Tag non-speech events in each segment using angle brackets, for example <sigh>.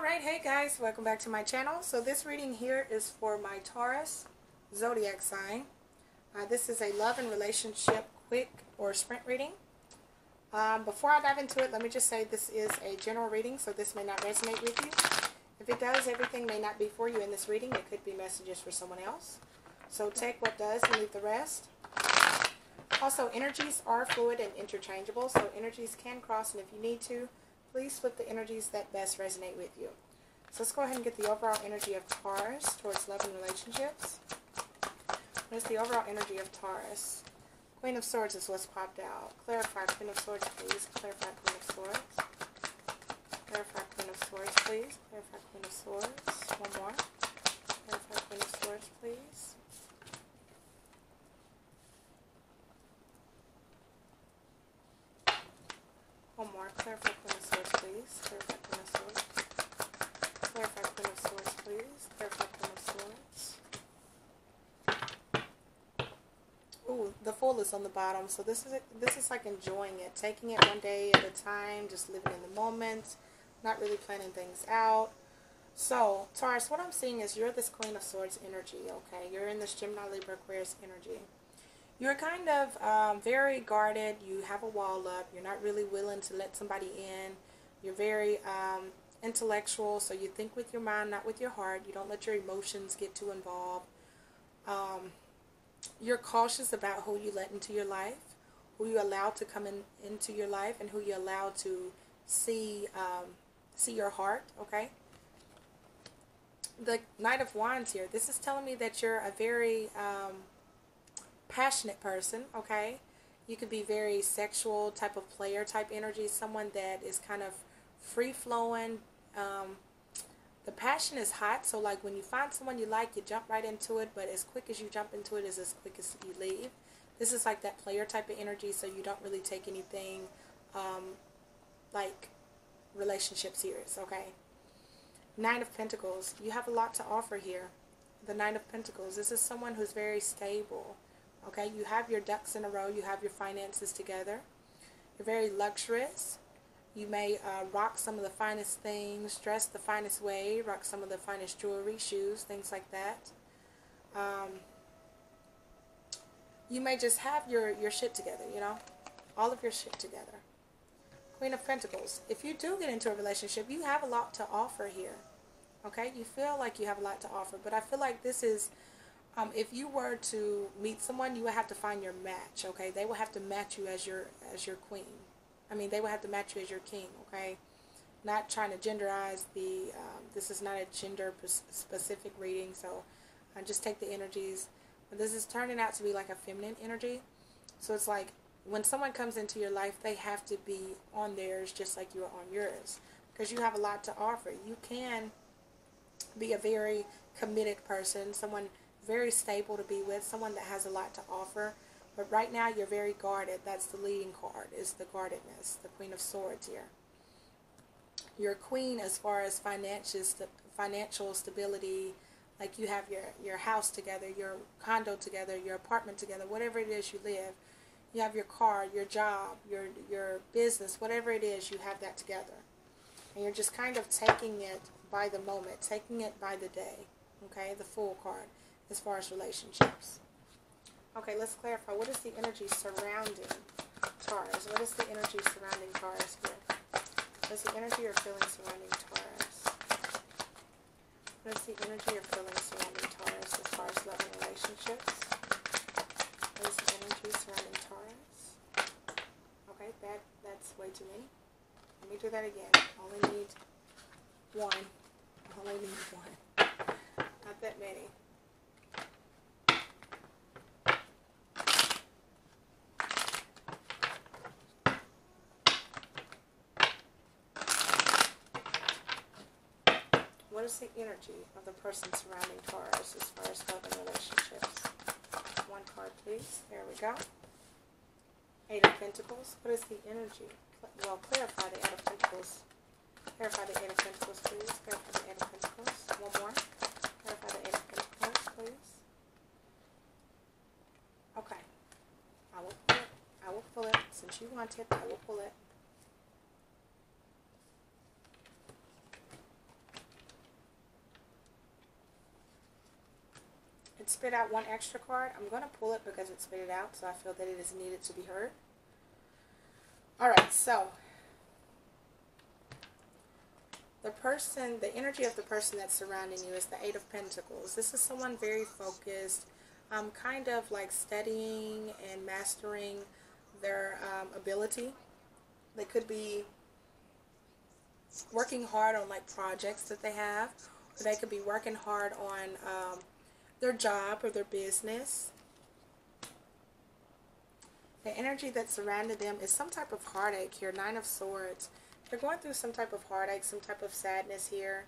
Alright, hey guys, welcome back to my channel. So this reading here is for my Taurus zodiac sign. Uh, this is a love and relationship quick or sprint reading. Um, before I dive into it, let me just say this is a general reading, so this may not resonate with you. If it does, everything may not be for you in this reading. It could be messages for someone else. So take what does and leave the rest. Also, energies are fluid and interchangeable, so energies can cross, and if you need to, please flip the energies that best resonate with you. So let's go ahead and get the overall energy of Taurus towards love and relationships. What is the overall energy of Taurus? Queen of Swords is what's popped out. Clarify Queen of Swords, please. Clarify Queen of Swords. Clarify Queen of Swords, please. Clarify Queen of Swords. One more. Clarify Queen of Swords, please. One more. Clarify please. Clarify Queen of Swords. Clarify Queen of Swords, please. Clarify Queen of Swords. Ooh, the Fool is on the bottom. So this is this is like enjoying it, taking it one day at a time, just living in the moment, not really planning things out. So Taurus, what I'm seeing is you're this Queen of Swords energy. Okay, you're in this Gemini, Libra, Aquarius energy you're kind of um, very guarded. You have a wall up. You're not really willing to let somebody in. You're very um, intellectual, so you think with your mind, not with your heart. You don't let your emotions get too involved. Um, you're cautious about who you let into your life, who you allow to come in into your life, and who you allow to see um, see your heart. Okay. The Knight of Wands here. This is telling me that you're a very um, passionate person, okay? You could be very sexual type of player type energy, someone that is kind of free flowing. Um, the passion is hot, so like when you find someone you like, you jump right into it, but as quick as you jump into it is as quick as you leave. This is like that player type of energy, so you don't really take anything um, like relationship serious, okay? Nine of Pentacles, you have a lot to offer here. The Nine of Pentacles, this is someone who's very stable. Okay, you have your ducks in a row, you have your finances together. You're very luxurious. You may uh, rock some of the finest things, dress the finest way, rock some of the finest jewelry, shoes, things like that. Um, you may just have your, your shit together, you know, all of your shit together. Queen of Pentacles. If you do get into a relationship, you have a lot to offer here. Okay, you feel like you have a lot to offer, but I feel like this is um, if you were to meet someone, you would have to find your match. Okay, they will have to match you as your as your queen. I mean, they will have to match you as your king. Okay, not trying to genderize the. Um, this is not a gender specific reading, so I just take the energies. But this is turning out to be like a feminine energy, so it's like when someone comes into your life, they have to be on theirs just like you're on yours because you have a lot to offer. You can be a very committed person, someone very stable to be with, someone that has a lot to offer. But right now you're very guarded. That's the leading card, is the guardedness, the Queen of Swords here. Your queen as far as financial, financial stability, like you have your, your house together, your condo together, your apartment together, whatever it is you live. You have your car, your job, your, your business, whatever it is, you have that together. And you're just kind of taking it by the moment, taking it by the day. Okay, the Fool card as far as relationships. Okay, let's clarify. What is the energy surrounding Taurus? What is the energy surrounding Taurus here? What is the energy or feeling surrounding Taurus? What is the energy or feeling surrounding Taurus as far as love and relationships? What is the energy surrounding Taurus? Okay, that that's way too many. Let me do that again. Only need one. Only need one. Not that many. What is the energy of the person surrounding Taurus as far as love and relationships? One card, please. There we go. Eight of Pentacles. What is the energy? Well, clarify the Eight of Pentacles. Clarify the Eight of Pentacles, please. Clarify the Eight of Pentacles. One more. Clarify the Eight of Pentacles, please. Okay. I will pull it. I will pull it. Since you want it, I will pull it. Spit out one extra card. I'm going to pull it because it spit it out, so I feel that it is needed to be heard. All right, so the person, the energy of the person that's surrounding you is the Eight of Pentacles. This is someone very focused, um, kind of like studying and mastering their um, ability. They could be working hard on like projects that they have, or they could be working hard on um, their job or their business. The energy that surrounded them is some type of heartache here. Nine of Swords. They're going through some type of heartache, some type of sadness here.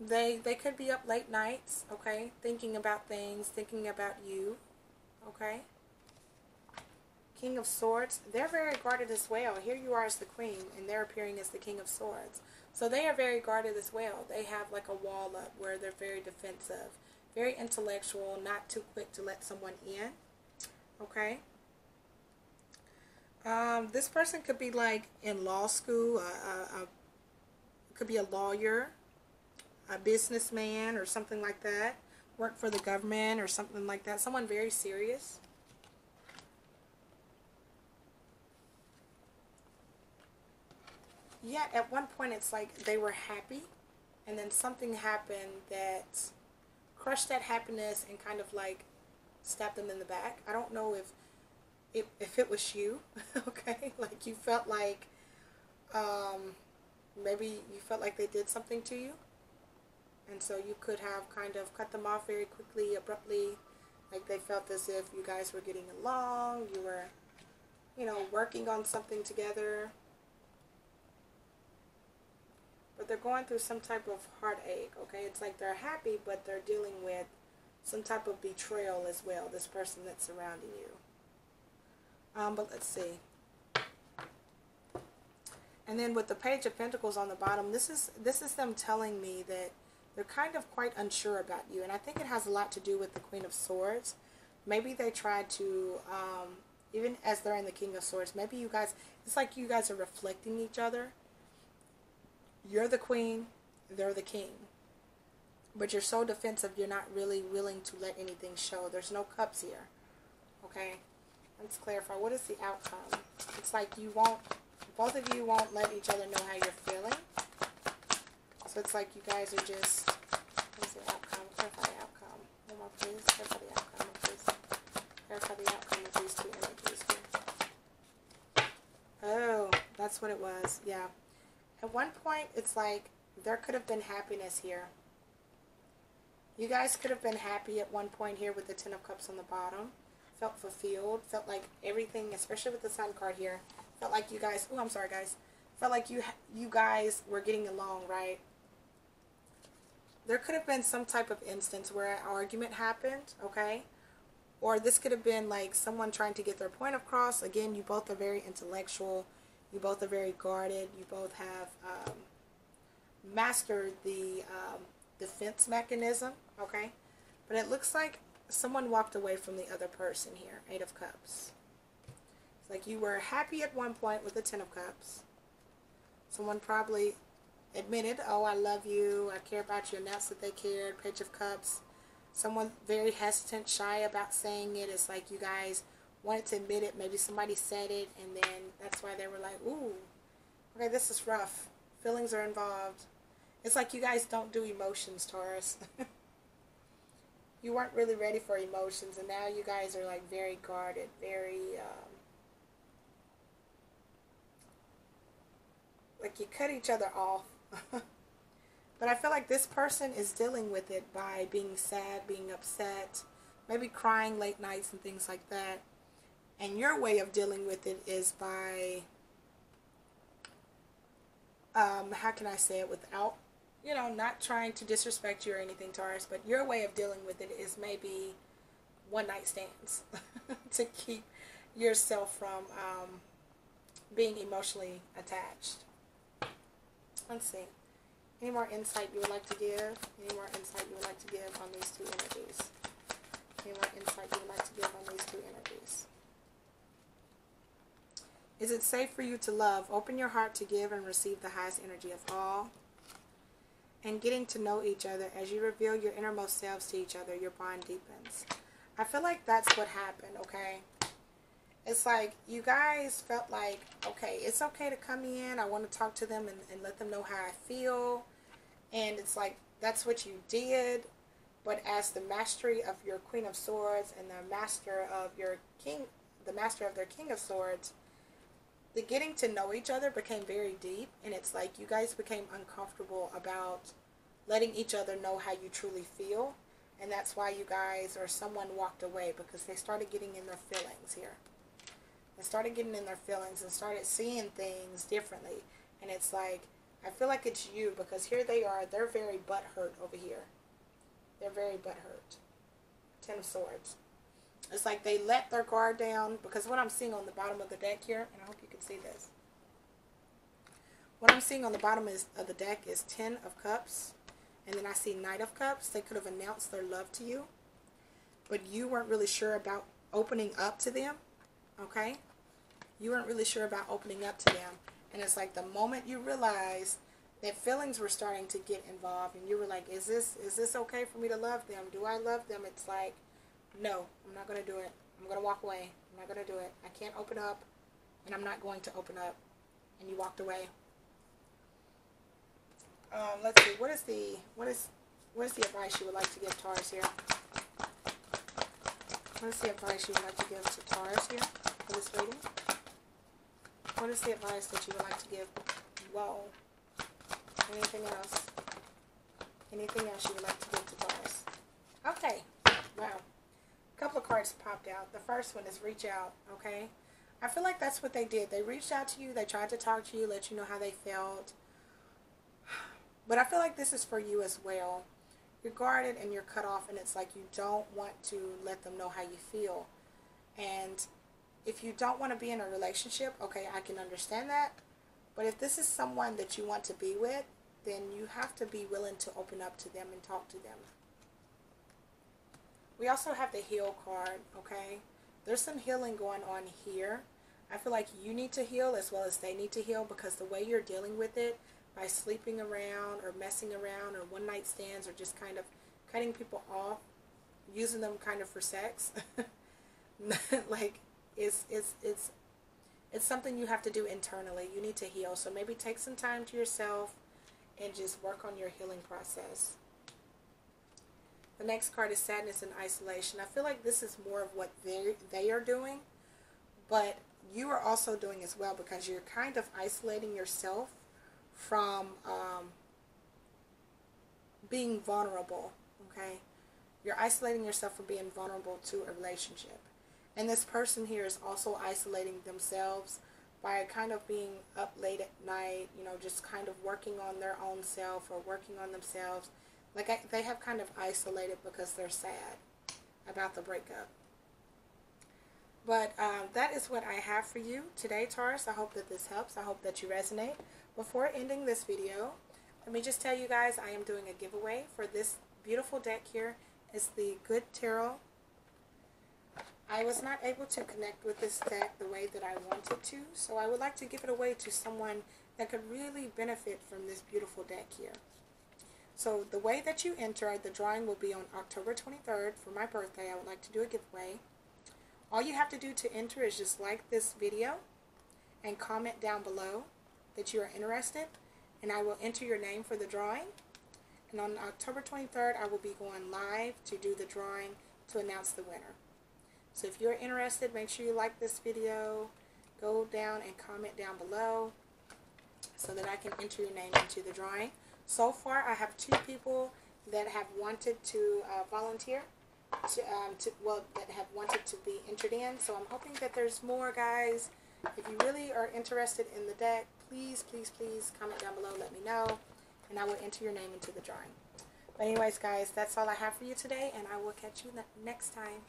They they could be up late nights, okay, thinking about things, thinking about you, okay. King of Swords, they're very guarded as well. Here you are as the Queen, and they're appearing as the King of Swords. So they are very guarded as well. They have like a wall up where they're very defensive, very intellectual, not too quick to let someone in, okay. Um, this person could be like in law school, uh, uh, could be a lawyer, a businessman, or something like that. Work for the government or something like that. Someone very serious. Yet at one point it's like they were happy, and then something happened that crushed that happiness and kind of like stab them in the back. I don't know if if, if it was you, <laughs> okay, like you felt like um, maybe you felt like they did something to you, and so you could have kind of cut them off very quickly, abruptly, like they felt as if you guys were getting along, you were, you know, working on something together. But they're going through some type of heartache, okay? It's like they're happy, but they're dealing with some type of betrayal as well, this person that's surrounding you. Um, but let's see. And then with the Page of Pentacles on the bottom, this is this is them telling me that they're kind of quite unsure about you. And I think it has a lot to do with the Queen of Swords. Maybe they tried to, um, even as they're in the King of Swords, maybe you guys, it's like you guys are reflecting each other. You're the queen, they're the king. But you're so defensive, you're not really willing to let anything show. There's no cups here. Okay? Let's clarify. What is the outcome? It's like you won't, both of you won't let each other know how you're feeling. So it's like you guys are just, what's the outcome? Clarify the outcome. One more, please. Clarify the outcome, please. Clarify the outcome of these two energies here. Oh, that's what it was. Yeah. At one point, it's like there could have been happiness here. You guys could have been happy at one point here with the Ten of Cups on the bottom felt fulfilled, felt like everything, especially with the sun card here, felt like you guys, oh, I'm sorry, guys, felt like you you guys were getting along, right? There could have been some type of instance where an argument happened, okay? Or this could have been like someone trying to get their point across. Again, you both are very intellectual. You both are very guarded. You both have um, mastered the um, defense mechanism, okay? But it looks like someone walked away from the other person here. Eight of Cups. It's like you were happy at one point with the Ten of Cups. Someone probably admitted, oh, I love you, I care about you, announced that they cared, Page of Cups. Someone very hesitant, shy about saying it. It's like you guys wanted to admit it. Maybe somebody said it, and then that's why they were like, ooh, okay, this is rough. Feelings are involved. It's like you guys don't do emotions, Taurus. <laughs> you weren't really ready for emotions, and now you guys are like very guarded, very um, like you cut each other off. <laughs> but I feel like this person is dealing with it by being sad, being upset, maybe crying late nights and things like that. And your way of dealing with it is by, um, how can I say it without you know, not trying to disrespect you or anything, Taurus, but your way of dealing with it is maybe one night stands <laughs> to keep yourself from um, being emotionally attached. Let's see. Any more insight you would like to give? Any more insight you would like to give on these two energies? Any more insight you would like to give on these two energies? Is it safe for you to love? Open your heart to give and receive the highest energy of all. and getting to know each other as you reveal your innermost selves to each other, your bond deepens. I feel like that's what happened, okay? It's like you guys felt like, okay, it's okay to come in. I want to talk to them and, and let them know how I feel. And it's like, that's what you did. But as the mastery of your Queen of Swords and the master of your King, the master of their King of Swords, the getting to know each other became very deep. And it's like you guys became uncomfortable about letting each other know how you truly feel. And that's why you guys or someone walked away because they started getting in their feelings here. They started getting in their feelings and started seeing things differently. And it's like, I feel like it's you because here they are. They're very butthurt over here. They're very butthurt. Ten of Swords. It's like they let their guard down because what I'm seeing on the bottom of the deck here, and I hope you can see this. What I'm seeing on the bottom is, of the deck is Ten of Cups. And then I see Knight of Cups. They could have announced their love to you. But you weren't really sure about opening up to them. Okay? You weren't really sure about opening up to them. And it's like the moment you realized that feelings were starting to get involved and you were like, is this is this okay for me to love them? Do I love them? It's like, no, I'm not going to do it. I'm going to walk away. I'm not going to do it. I can't open up and I'm not going to open up. And you walked away. Um, let's see. What is the what is what is the advice you would like to give Taurus here? What is the advice you would like to give to Taurus here for this reading? What is the advice that you would like to give? Whoa. Anything else? Anything else you would like to give to Taurus? Okay. Wow. A couple of cards popped out. The first one is reach out. Okay. I feel like that's what they did. They reached out to you. They tried to talk to you, let you know how they felt. <sighs> But I feel like this is for you as well. You're guarded and you're cut off, and it's like you don't want to let them know how you feel. And if you don't want to be in a relationship, okay, I can understand that. But if this is someone that you want to be with, then you have to be willing to open up to them and talk to them. We also have the heal card, okay? There's some healing going on here. I feel like you need to heal as well as they need to heal because the way you're dealing with it by sleeping around or messing around or one night stands or just kind of cutting people off, using them kind of for sex. <laughs> like it's it's it's it's something you have to do internally. You need to heal. So maybe take some time to yourself and just work on your healing process. The next card is sadness and isolation. I feel like this is more of what they they are doing, but you are also doing as well because you're kind of isolating yourself from um, being vulnerable, okay? You're isolating yourself from being vulnerable to a relationship. And this person here is also isolating themselves by kind of being up late at night, you know, just kind of working on their own self or working on themselves. Like I, they have kind of isolated because they're sad about the breakup. But um, that is what I have for you today, Taurus. I hope that this helps. I hope that you resonate. Before ending this video, let me just tell you guys I am doing a giveaway for this beautiful deck here. It's the Good Tarot. I was not able to connect with this deck the way that I wanted to, so I would like to give it away to someone that could really benefit from this beautiful deck here. So the way that you enter, the drawing will be on October 23rd for my birthday. I would like to do a giveaway. All you have to do to enter is just like this video and comment down below that you are interested, and I will enter your name for the drawing. And on October 23rd, I will be going live to do the drawing to announce the winner. So if you're interested, make sure you like this video, go down and comment down below so that I can enter your name into the drawing. So far, I have two people that have wanted to uh, volunteer, to, um, to, well, that have wanted to be entered in. So I'm hoping that there's more guys. If you really are interested in the deck, please, please, please comment down below. Let me know, and I will enter your name into the drawing. But anyways, guys, that's all I have for you today, and I will catch you next time.